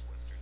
Western